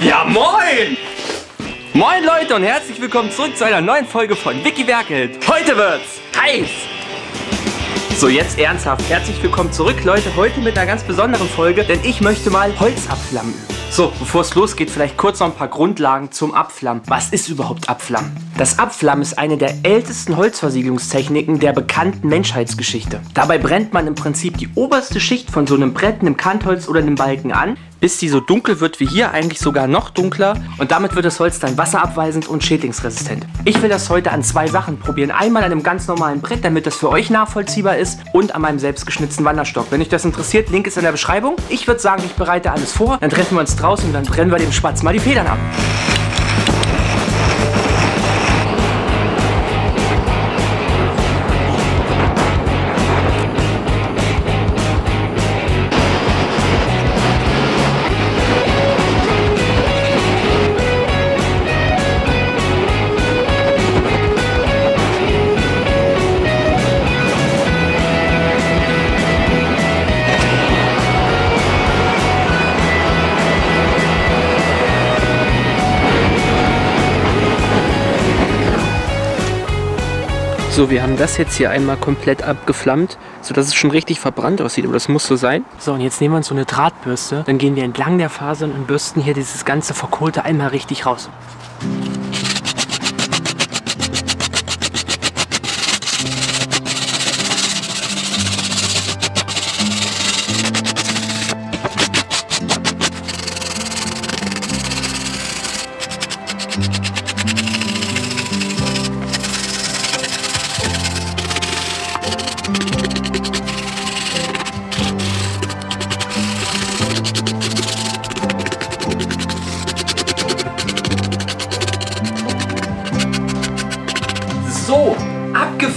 Ja, moin! Moin Leute und herzlich willkommen zurück zu einer neuen Folge von Wiki Werkelt. Heute wird's heiß! So, jetzt ernsthaft. Herzlich willkommen zurück, Leute. Heute mit einer ganz besonderen Folge, denn ich möchte mal Holz abflammen. So, bevor es losgeht, vielleicht kurz noch ein paar Grundlagen zum Abflammen. Was ist überhaupt Abflammen? Das Abflammen ist eine der ältesten Holzversiegelungstechniken der bekannten Menschheitsgeschichte. Dabei brennt man im Prinzip die oberste Schicht von so einem Brett, einem Kantholz oder einem Balken an, bis die so dunkel wird wie hier, eigentlich sogar noch dunkler. Und damit wird das Holz dann wasserabweisend und schädlingsresistent. Ich will das heute an zwei Sachen probieren. Einmal an einem ganz normalen Brett, damit das für euch nachvollziehbar ist und an meinem selbstgeschnitzten Wanderstock. Wenn euch das interessiert, Link ist in der Beschreibung. Ich würde sagen, ich bereite alles vor, dann treffen wir uns draußen und dann brennen wir dem Spatz mal die Federn ab. So, wir haben das jetzt hier einmal komplett abgeflammt, sodass es schon richtig verbrannt aussieht, aber das muss so sein. So, und jetzt nehmen wir uns so eine Drahtbürste, dann gehen wir entlang der Fasern und bürsten hier dieses ganze Verkohlte einmal richtig raus.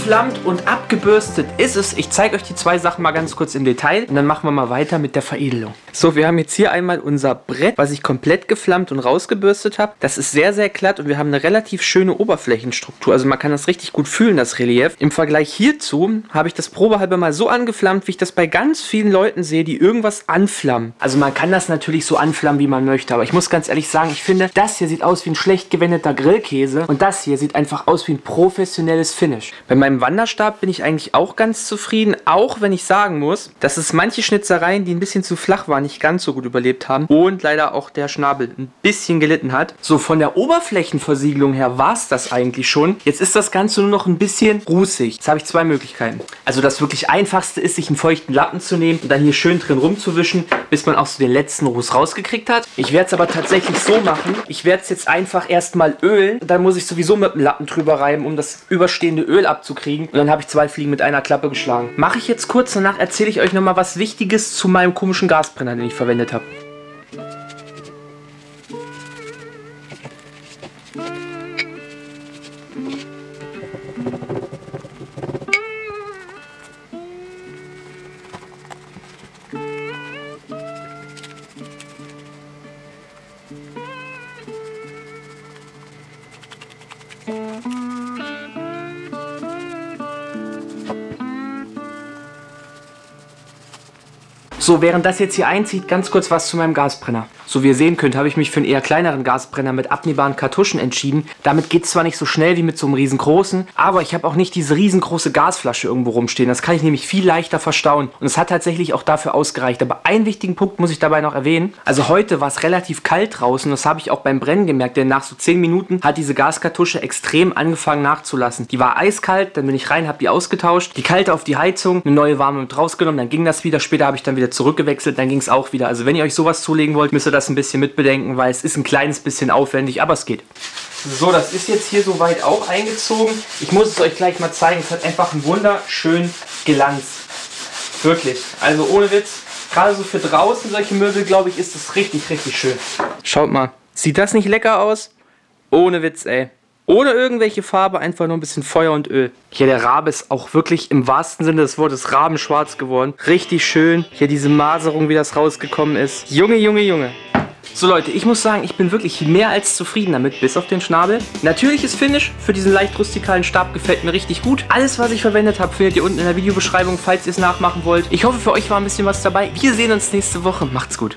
Abgeflammt und abgebürstet ist es. Ich zeige euch die zwei Sachen mal ganz kurz im Detail und dann machen wir mal weiter mit der Veredelung. So, wir haben jetzt hier einmal unser Brett, was ich komplett geflammt und rausgebürstet habe. Das ist sehr, sehr glatt und wir haben eine relativ schöne Oberflächenstruktur. Also man kann das richtig gut fühlen, das Relief. Im Vergleich hierzu habe ich das probehalber mal so angeflammt, wie ich das bei ganz vielen Leuten sehe, die irgendwas anflammen. Also man kann das natürlich so anflammen, wie man möchte, aber ich muss ganz ehrlich sagen, ich finde, das hier sieht aus wie ein schlecht gewendeter Grillkäse und das hier sieht einfach aus wie ein professionelles Finish. Bei meinem Wanderstab bin ich eigentlich auch ganz zufrieden, auch wenn ich sagen muss, dass es manche Schnitzereien, die ein bisschen zu flach waren, nicht ganz so gut überlebt haben und leider auch der Schnabel ein bisschen gelitten hat. So, von der Oberflächenversiegelung her war es das eigentlich schon. Jetzt ist das Ganze nur noch ein bisschen rußig. Jetzt habe ich zwei Möglichkeiten. Also das wirklich einfachste ist, sich einen feuchten Lappen zu nehmen und dann hier schön drin rumzuwischen, bis man auch so den letzten Ruß rausgekriegt hat. Ich werde es aber tatsächlich so machen. Ich werde es jetzt einfach erstmal ölen. Dann muss ich sowieso mit dem Lappen drüber reiben, um das überstehende Öl abzukriegen. Und dann habe ich zwei Fliegen mit einer Klappe geschlagen. Mache ich jetzt kurz, danach erzähle ich euch nochmal was Wichtiges zu meinem komischen Gasbrenner, den ich verwendet habe. So, während das jetzt hier einzieht, ganz kurz was zu meinem Gasbrenner. So wie ihr sehen könnt, habe ich mich für einen eher kleineren Gasbrenner mit abnehmbaren Kartuschen entschieden. Damit geht es zwar nicht so schnell wie mit so einem riesengroßen, aber ich habe auch nicht diese riesengroße Gasflasche irgendwo rumstehen. Das kann ich nämlich viel leichter verstauen. Und es hat tatsächlich auch dafür ausgereicht. Aber einen wichtigen Punkt muss ich dabei noch erwähnen. Also heute war es relativ kalt draußen. Das habe ich auch beim Brennen gemerkt, denn nach so 10 Minuten hat diese Gaskartusche extrem angefangen nachzulassen. Die war eiskalt, dann bin ich rein, habe die ausgetauscht. Die kalte auf die Heizung, eine neue warme mit rausgenommen, dann ging das wieder. Später habe ich dann wieder zurückgewechselt, dann ging es auch wieder. Also wenn ihr euch sowas zulegen wollt, müsst ihr das ein bisschen mitbedenken, weil es ist ein kleines bisschen aufwendig, aber es geht. So, das ist jetzt hier soweit auch eingezogen. Ich muss es euch gleich mal zeigen. Es hat einfach einen wunderschönen Glanz. Wirklich. Also ohne Witz. Gerade so für draußen solche Möbel, glaube ich, ist das richtig, richtig schön. Schaut mal. Sieht das nicht lecker aus? Ohne Witz, ey. Ohne irgendwelche Farbe, einfach nur ein bisschen Feuer und Öl. Hier der Rabe ist auch wirklich im wahrsten Sinne des Wortes rabenschwarz geworden. Richtig schön. Hier diese Maserung, wie das rausgekommen ist. Junge, Junge, Junge. So Leute, ich muss sagen, ich bin wirklich mehr als zufrieden damit, bis auf den Schnabel. Natürliches Finish für diesen leicht rustikalen Stab gefällt mir richtig gut. Alles, was ich verwendet habe, findet ihr unten in der Videobeschreibung, falls ihr es nachmachen wollt. Ich hoffe, für euch war ein bisschen was dabei. Wir sehen uns nächste Woche. Macht's gut.